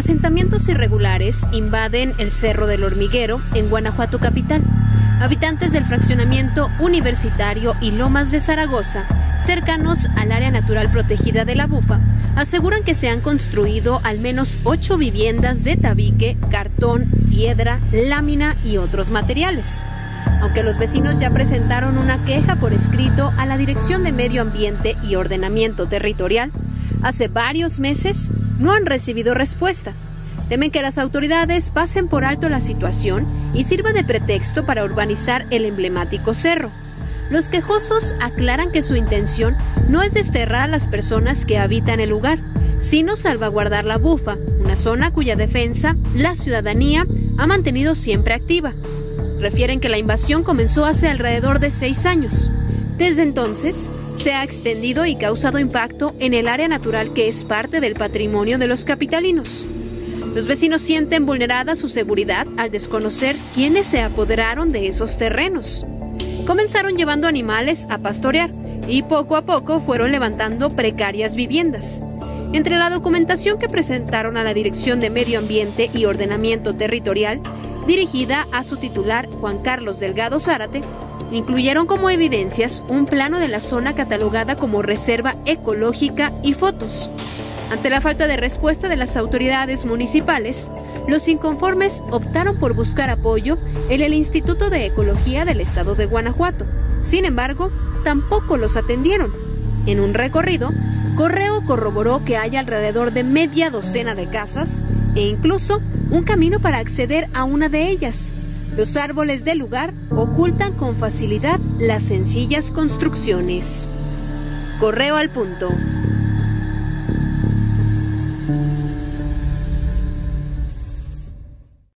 Asentamientos irregulares invaden el Cerro del Hormiguero en Guanajuato capital. Habitantes del fraccionamiento universitario y Lomas de Zaragoza, cercanos al área natural protegida de la Bufa, aseguran que se han construido al menos ocho viviendas de tabique, cartón, piedra, lámina y otros materiales. Aunque los vecinos ya presentaron una queja por escrito a la Dirección de Medio Ambiente y Ordenamiento Territorial, hace varios meses no han recibido respuesta. Temen que las autoridades pasen por alto la situación y sirva de pretexto para urbanizar el emblemático cerro. Los quejosos aclaran que su intención no es desterrar a las personas que habitan el lugar, sino salvaguardar la bufa, una zona cuya defensa la ciudadanía ha mantenido siempre activa. Refieren que la invasión comenzó hace alrededor de seis años. Desde entonces, se ha extendido y causado impacto en el área natural que es parte del patrimonio de los capitalinos. Los vecinos sienten vulnerada su seguridad al desconocer quiénes se apoderaron de esos terrenos. Comenzaron llevando animales a pastorear y poco a poco fueron levantando precarias viviendas. Entre la documentación que presentaron a la Dirección de Medio Ambiente y Ordenamiento Territorial, dirigida a su titular Juan Carlos Delgado Zárate, incluyeron como evidencias un plano de la zona catalogada como reserva ecológica y fotos. Ante la falta de respuesta de las autoridades municipales, los inconformes optaron por buscar apoyo en el Instituto de Ecología del Estado de Guanajuato. Sin embargo, tampoco los atendieron. En un recorrido, Correo corroboró que hay alrededor de media docena de casas e incluso un camino para acceder a una de ellas. Los árboles del lugar ocultan con facilidad las sencillas construcciones. Correo al punto.